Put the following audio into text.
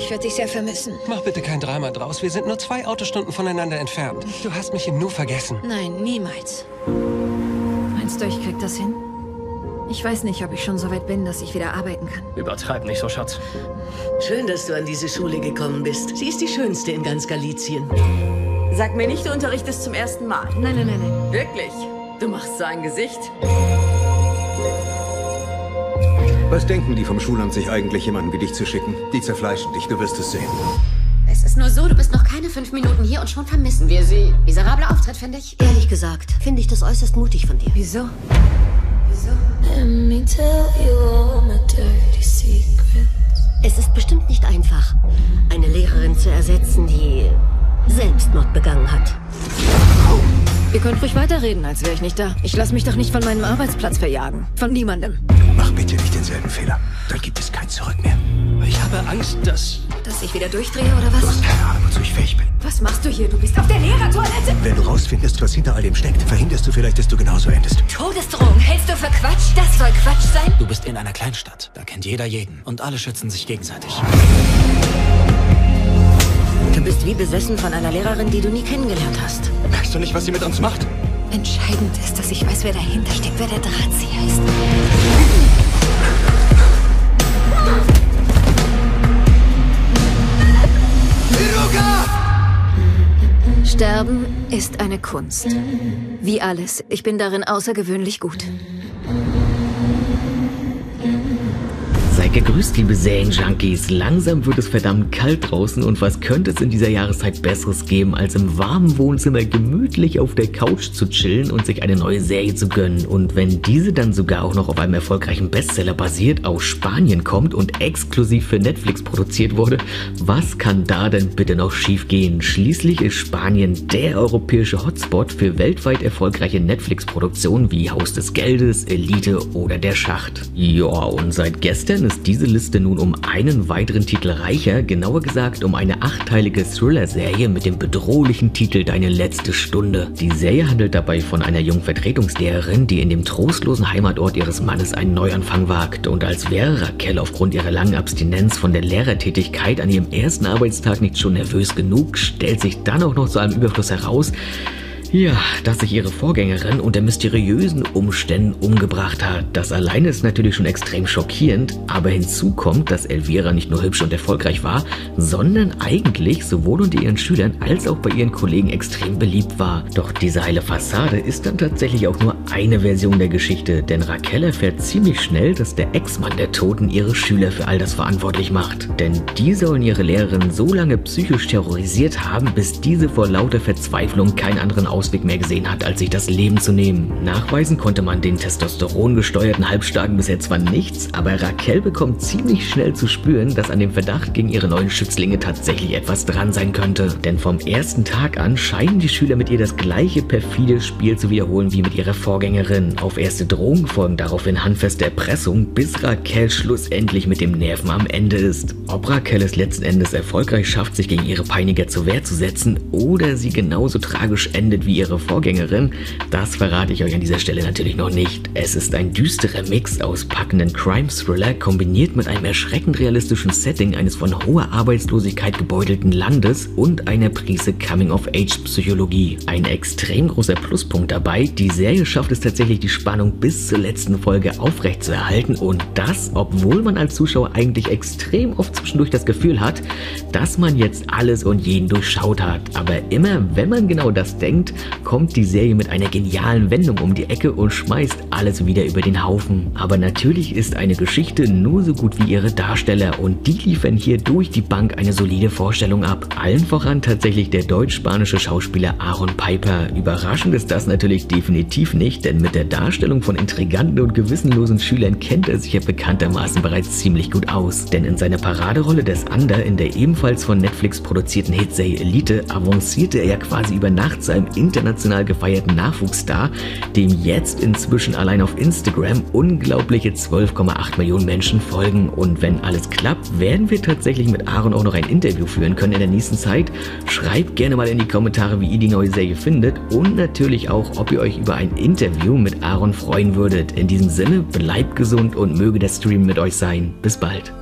Ich werde dich sehr vermissen. Mach bitte kein Drama draus. Wir sind nur zwei Autostunden voneinander entfernt. Du hast mich im Nu vergessen. Nein, niemals. Meinst du, ich krieg das hin? Ich weiß nicht, ob ich schon so weit bin, dass ich wieder arbeiten kann. Übertreib nicht so, Schatz. Schön, dass du an diese Schule gekommen bist. Sie ist die schönste in ganz Galizien. Sag mir nicht, du unterrichtest zum ersten Mal. Nein, nein, nein, nein. Wirklich? Du machst so ein Gesicht. Was denken die vom Schulamt sich eigentlich, jemanden wie dich zu schicken? Die zerfleischen dich, du wirst es sehen. Es ist nur so, du bist noch keine fünf Minuten hier und schon vermissen wir sie. Miserabler Auftritt, finde ich. Ehrlich gesagt, finde ich das äußerst mutig von dir. Wieso? Wieso? Es ist bestimmt nicht einfach, eine Lehrerin zu ersetzen, die Selbstmord begangen hat. Ihr könnt ruhig weiterreden, als wäre ich nicht da. Ich lasse mich doch nicht von meinem Arbeitsplatz verjagen. Von niemandem. Bitte nicht denselben Fehler. Dann gibt es kein Zurück mehr. Ich habe Angst, dass... Dass ich wieder durchdrehe oder Du was? hast keine Ahnung, wozu ich fähig bin. Was machst du hier? Du bist auf der Lehrertoilette. Wenn du rausfindest, was hinter all dem steckt, verhinderst du vielleicht, dass du genauso endest. Todesdrohung. Hältst du für Quatsch? Das soll Quatsch sein? Du bist in einer Kleinstadt. Da kennt jeder jeden. Und alle schützen sich gegenseitig. Du bist wie besessen von einer Lehrerin, die du nie kennengelernt hast. Merkst du nicht, was sie mit uns macht? Entscheidend ist, dass ich weiß, wer dahinter steckt, wer der Drahtzieher ist. Sterben ist eine Kunst. Wie alles. Ich bin darin außergewöhnlich gut. Seid gegrüßt, liebe Serienjunkies. Langsam wird es verdammt kalt draußen und was könnte es in dieser Jahreszeit Besseres geben, als im warmen Wohnzimmer gemütlich auf der Couch zu chillen und sich eine neue Serie zu gönnen. Und wenn diese dann sogar auch noch auf einem erfolgreichen Bestseller basiert, aus Spanien kommt und exklusiv für Netflix produziert wurde, was kann da denn bitte noch schiefgehen? Schließlich ist Spanien der europäische Hotspot für weltweit erfolgreiche Netflix-Produktionen wie Haus des Geldes, Elite oder Der Schacht. Ja, und seit gestern ist diese Liste nun um einen weiteren Titel reicher, genauer gesagt um eine achtteilige Thriller-Serie mit dem bedrohlichen Titel Deine letzte Stunde. Die Serie handelt dabei von einer jungen Vertretungslehrerin, die in dem trostlosen Heimatort ihres Mannes einen Neuanfang wagt und als wäre Raquel aufgrund ihrer langen Abstinenz von der Lehrertätigkeit an ihrem ersten Arbeitstag nicht schon nervös genug, stellt sich dann auch noch zu einem Überfluss heraus, ja, dass sich ihre Vorgängerin unter mysteriösen Umständen umgebracht hat. Das alleine ist natürlich schon extrem schockierend, aber hinzu kommt, dass Elvira nicht nur hübsch und erfolgreich war, sondern eigentlich sowohl unter ihren Schülern als auch bei ihren Kollegen extrem beliebt war. Doch diese heile Fassade ist dann tatsächlich auch nur eine Version der Geschichte, denn Raquel erfährt ziemlich schnell, dass der Ex-Mann der Toten ihre Schüler für all das verantwortlich macht. Denn die sollen ihre Lehrerin so lange psychisch terrorisiert haben, bis diese vor lauter Verzweiflung keinen anderen Ausweg mehr gesehen hat, als sich das Leben zu nehmen. Nachweisen konnte man den testosterongesteuerten Halbstarken bisher zwar nichts, aber Raquel bekommt ziemlich schnell zu spüren, dass an dem Verdacht gegen ihre neuen Schützlinge tatsächlich etwas dran sein könnte. Denn vom ersten Tag an scheinen die Schüler mit ihr das gleiche perfide Spiel zu wiederholen wie mit ihrer Vorgängerin. Auf erste Drohungen folgen daraufhin handfeste Erpressung, bis Raquel schlussendlich mit dem Nerven am Ende ist. Ob Raquel es letzten Endes erfolgreich schafft, sich gegen ihre Peiniger zur Wehr zu setzen oder sie genauso tragisch endet wie ihre Vorgängerin, das verrate ich euch an dieser Stelle natürlich noch nicht. Es ist ein düsterer Mix aus packenden Crime-Thriller kombiniert mit einem erschreckend realistischen Setting eines von hoher Arbeitslosigkeit gebeutelten Landes und einer Prise Coming-of-Age-Psychologie. Ein extrem großer Pluspunkt dabei, die Serie schafft es tatsächlich, die Spannung bis zur letzten Folge aufrechtzuerhalten und das, obwohl man als Zuschauer eigentlich extrem oft zwischendurch das Gefühl hat, dass man jetzt alles und jeden durchschaut hat. Aber immer, wenn man genau das denkt, kommt die Serie mit einer genialen Wendung um die Ecke und schmeißt alles wieder über den Haufen. Aber natürlich ist eine Geschichte nur so gut wie ihre Darsteller und die liefern hier durch die Bank eine solide Vorstellung ab. Allen voran tatsächlich der deutsch-spanische Schauspieler Aaron Piper. Überraschend ist das natürlich definitiv nicht, denn mit der Darstellung von intriganten und gewissenlosen Schülern kennt er sich ja bekanntermaßen bereits ziemlich gut aus. Denn in seiner Paraderolle des Under in der ebenfalls von Netflix produzierten Hitserie Elite avancierte er ja quasi über Nacht zu einem international gefeierten Nachwuchsstar, dem jetzt inzwischen allein auf Instagram unglaubliche 12,8 Millionen Menschen folgen. Und wenn alles klappt, werden wir tatsächlich mit Aaron auch noch ein Interview führen können in der nächsten Zeit. Schreibt gerne mal in die Kommentare, wie ihr die neue Serie findet und natürlich auch, ob ihr euch über ein Interview mit Aaron freuen würdet. In diesem Sinne, bleibt gesund und möge der Stream mit euch sein. Bis bald.